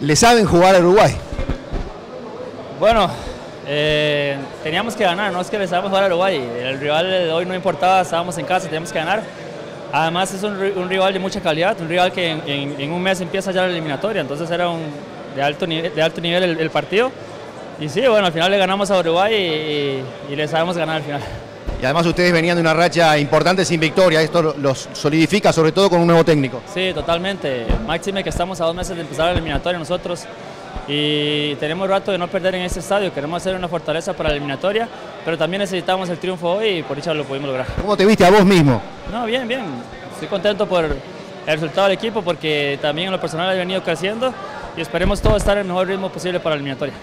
¿Le saben jugar a Uruguay? Bueno, eh, teníamos que ganar, no es que le sabemos jugar a Uruguay. El rival de hoy no importaba, estábamos en casa, teníamos que ganar. Además es un, rival de mucha calidad, un rival que en, un mes empieza ya la eliminatoria, entonces era un, de, alto nivel, de alto nivel el, partido. Y sí, bueno, al final le ganamos a Uruguay y, y, le sabemos ganar al final. Y además ustedes venían de una racha importante sin victoria, esto los solidifica sobre todo con un nuevo técnico. Sí, totalmente. Máxime que estamos a dos meses de empezar la eliminatoria nosotros y tenemos rato de no perder en este estadio, queremos hacer una fortaleza para la eliminatoria, pero también necesitamos el triunfo hoy y por dicha lo pudimos lograr. ¿Cómo te viste a vos mismo? No, bien, bien. Estoy contento por el resultado del equipo porque también en lo personal ha venido creciendo y esperemos todos estar en el mejor ritmo posible para la eliminatoria.